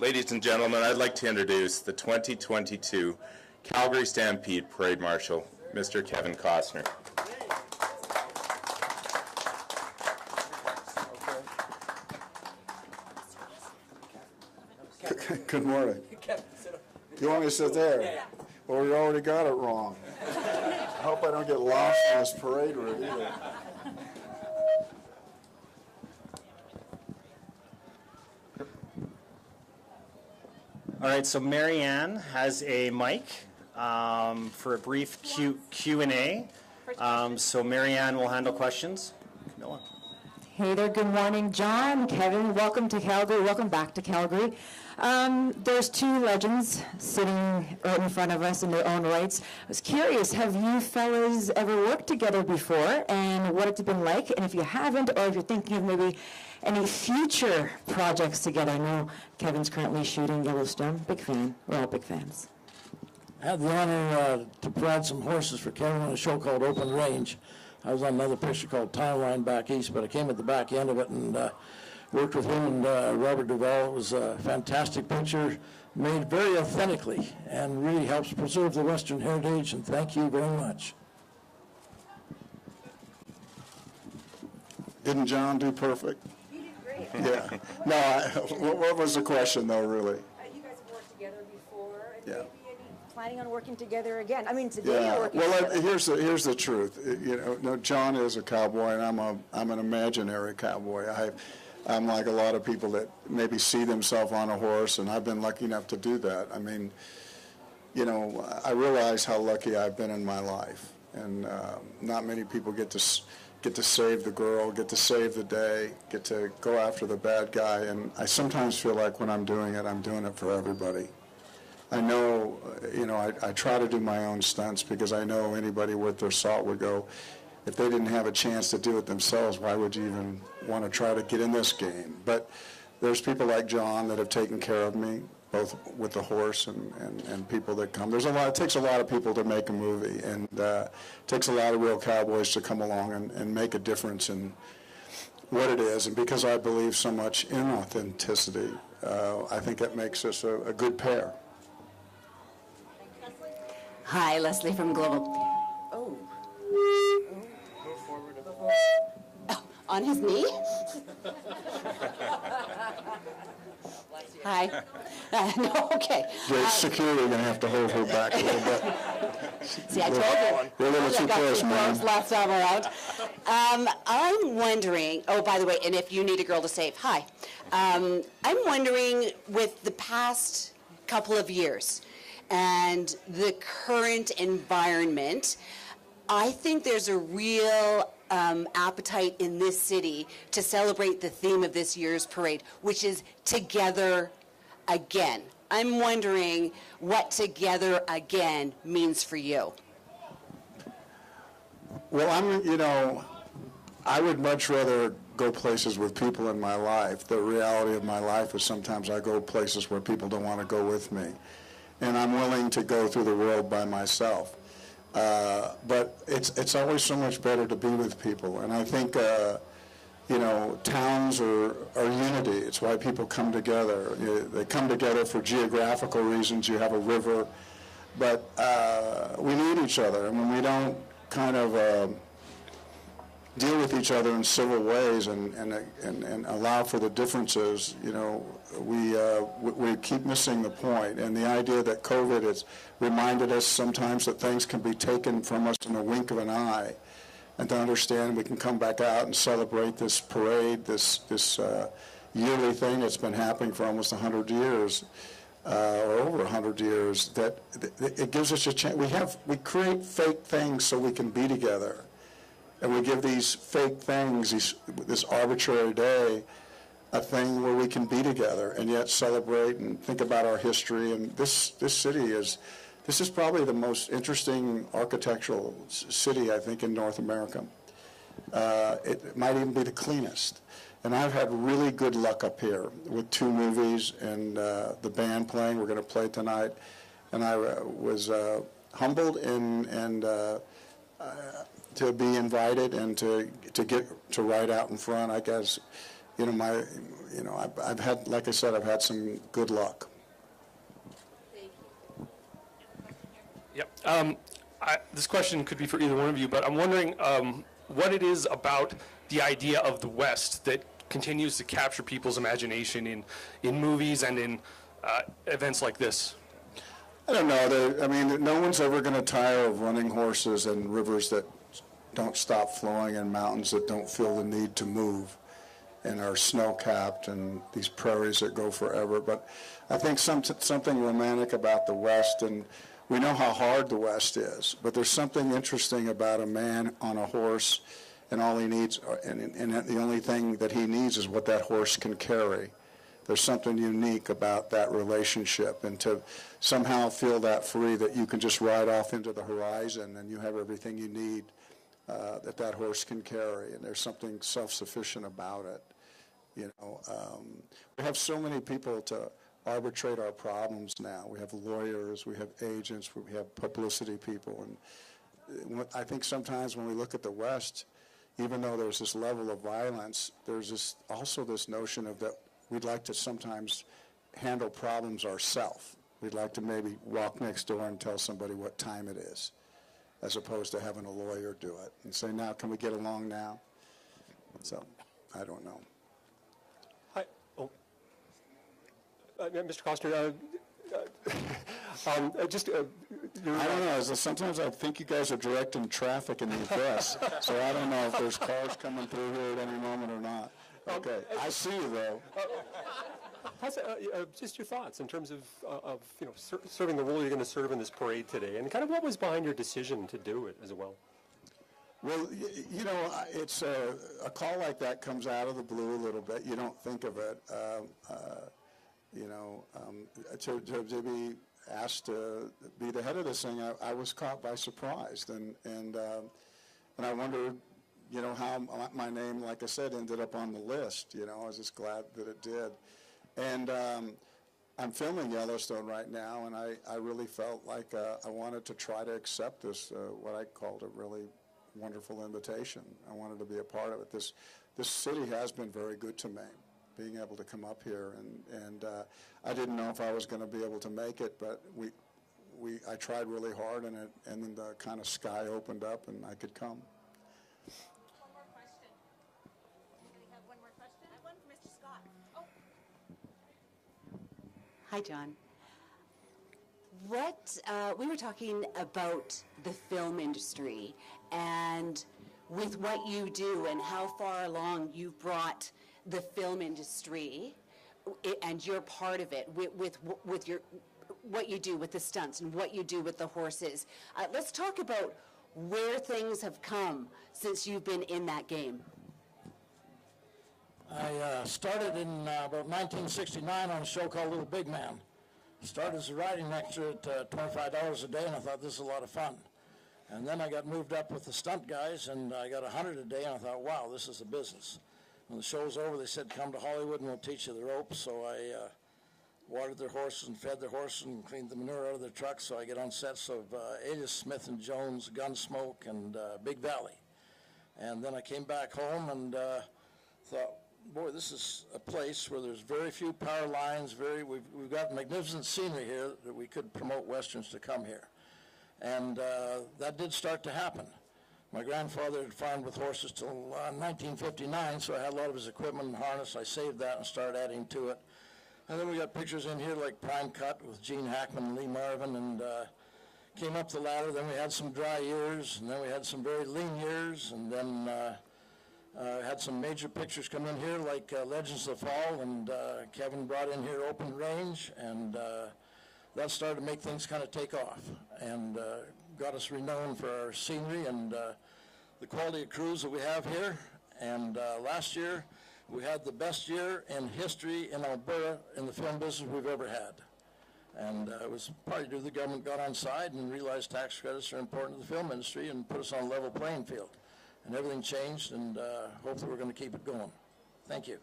Ladies and gentlemen, I'd like to introduce the 2022 Calgary Stampede Parade Marshal, Mr. Kevin Costner. Good morning. You want me to sit there? Well, we already got it wrong. I hope I don't get lost in this parade route either. All right, so Marianne has a mic um, for a brief Q, Q&A. Um, so Marianne will handle questions. Camilla. Hey there, good morning, John, Kevin. Welcome to Calgary. Welcome back to Calgary. Um, there's two legends sitting right in front of us in their own rights. I was curious, have you fellas ever worked together before and what it's been like? And if you haven't, or if you're thinking of maybe any future projects together, I know Kevin's currently shooting Yellowstone. Big fan. We're all big fans. I had the honor uh, to prod some horses for Kevin on a show called Open Range. I was on another picture called Timeline Back East, but I came at the back end of it and uh, worked with him and uh, Robert Duvall. It was a fantastic picture, made very authentically, and really helps preserve the Western heritage. And thank you very much. Didn't John do perfect? You did great. Yeah. No, I, what, what was the question though, really? Uh, You guys have worked together before, and Yeah. Planning on working together again? I mean, today Yeah. working Well, together. here's the here's the truth. You know, no, John is a cowboy, and I'm a I'm an imaginary cowboy. I I'm like a lot of people that maybe see themselves on a horse, and I've been lucky enough to do that. I mean, you know, I realize how lucky I've been in my life, and uh, not many people get to s- get to save the girl, get to save the day, get to go after the bad guy, and I sometimes feel like when I'm doing it, I'm doing it for everybody. I know, uh, you know, I, I try to do my own stunts because I know anybody worth their salt would go, if they didn't have a chance to do it themselves, why would you even want to try to get in this game? But there's people like John that have taken care of me, both with the horse and, and, and people that come. There's a lot, it takes a lot of people to make a movie, and uh, it takes a lot of real cowboys to come along and, and make a difference in what it is. And because I believe so much in authenticity, uh, I think that makes us a, a good pair. Hi, Leslie from Global. Oh. Oh, on his knee? Hi. Uh, no, okay. The security are going to have to hold her back a little bit. See, I told you. You're a little too close, man. last time around. Um, I'm wondering, oh, by the way, and if you need a girl to save, hi. Um, I'm wondering with the past couple of years and the current environment, I think there's a real um, appetite in this city to celebrate the theme of this year's parade, which is Together Again. I'm wondering what Together Again means for you. Well, I'm, you know, I would much rather go places with people in my life. The reality of my life is sometimes I go places where people don't want to go with me. And I'm willing to go through the world by myself. Uh, but it's, it's always so much better to be with people. And I think, uh, you know, towns are, are unity. It's why people come together. They come together for geographical reasons. You have a river. But uh, we need each other. And when we don't kind of uh, deal with each other in civil ways and, and, and, and allow for the differences, you know, we, uh, we, we keep missing the point. And the idea that COVID has reminded us sometimes that things can be taken from us in a wink of an eye and to understand we can come back out and celebrate this parade, this, this uh, yearly thing that's been happening for almost 100 years. Uh, or over 100 years, that that it gives us a chance. We have we create fake things so we can be together and we give these fake things, these, this arbitrary day, a thing where we can be together and yet celebrate and think about our history. And this this city is, this is probably the most interesting architectural city I think in North America. Uh, it might even be the cleanest. And I've had really good luck up here with two movies and uh, the band playing. We're going to play tonight. And I uh, was uh, humbled and, and uh, to be invited and to to get to ride out in front. I guess you know, my, you know, I've, I've had, like I said, I've had some good luck. Yep. Um, I, this question could be for either one of you, but I'm wondering um, what it is about the idea of the West that continues to capture people's imagination in, in movies and in uh, events like this. I don't know. I mean, no one's ever going to tire of running horses and rivers that don't stop flowing and mountains that don't feel the need to move and are snow-capped and these prairies that go forever. But I think some, something romantic about the West, and we know how hard the West is, but there's something interesting about a man on a horse and all he needs, and, and the only thing that he needs is what that horse can carry. There's something unique about that relationship, and to somehow feel that free that you can just ride off into the horizon and you have everything you need uh, that that horse can carry, and there's something self-sufficient about it. You know, um, we have so many people to arbitrate our problems now. We have lawyers, we have agents, we have publicity people, and uh, I think sometimes when we look at the West, even though there's this level of violence, there's this also this notion of that we'd like to sometimes handle problems ourselves. We'd like to maybe walk next door and tell somebody what time it is, as opposed to having a lawyer do it and say, "Now, can we get along now?" So, I don't know. Hi, oh, uh, Mr. Costner, uh, uh, um, uh, just, uh, I don't know. Sometimes I think you guys are directing traffic in these bus, so I don't know if there's cars coming through here at any moment or not. Okay, I see you though. how's, uh, uh, just your thoughts in terms of, uh, of, you know, ser- serving the role you're going to serve in this parade today, and kind of what was behind your decision to do it as well? Well, y- you know, it's a, a call like that comes out of the blue a little bit. You don't think of it. Um, uh, you know, um, to, to, to be asked to be the head of this thing, I, I was caught by surprise, and and um, and I wondered, you know, how my- my name, like I said, ended up on the list. You know, I was just glad that it did, and. Um, I'm filming Yellowstone right now, and I, I really felt like uh, I wanted to try to accept this, uh, what I called a really wonderful invitation. I wanted to be a part of it. This, this city has been very good to me, being able to come up here, and, and uh, I didn't know if I was going to be able to make it, but we, we, I tried really hard, and it, and then the kind of sky opened up, and I could come. One more question. Anybody have one more question? I have one for Mr. Scott. Oh, Hi, John. What, uh, we were talking about the film industry and with what you do and how far along you've brought the film industry and you're part of it with, with, with your, what you do with the stunts and what you do with the horses. Uh, let's talk about where things have come since you've been in that game. I uh, started in uh, about 1969 on a show called Little Big Man. Started as a writing extra at uh, $25 a day, and I thought this is a lot of fun. And then I got moved up with the stunt guys, and I got 100 a day, and I thought, wow, this is a business. When the show was over, they said, come to Hollywood and we'll teach you the ropes. So I uh, watered their horses and fed their horses and cleaned the manure out of their trucks. So I get on sets of uh, Alias Smith and Jones, Gunsmoke, and uh, Big Valley. And then I came back home and uh, thought, boy, this is a place where there's very few power lines. Very, we've, we've got magnificent scenery here that we could promote westerns to come here, and uh, that did start to happen. My grandfather had farmed with horses till uh, 1959, so I had a lot of his equipment and harness. I saved that and started adding to it. And then we got pictures in here like Prime Cut with Gene Hackman and Lee Marvin, and uh, came up the ladder. Then we had some dry years, and then we had some very lean years, and then. Uh, had some major pictures come in here like uh, Legends of the Fall, and uh, Kevin brought in here Open Range, and uh, that started to make things kind of take off and uh, got us renowned for our scenery and uh, the quality of crews that we have here. And last year, we had the best year in history in Alberta in the film business we've ever had. And it was partly due to the government got on side and realized tax credits are important to the film industry and put us on a level playing field. And everything changed, and uh, hopefully we're going to keep it going. Thank you.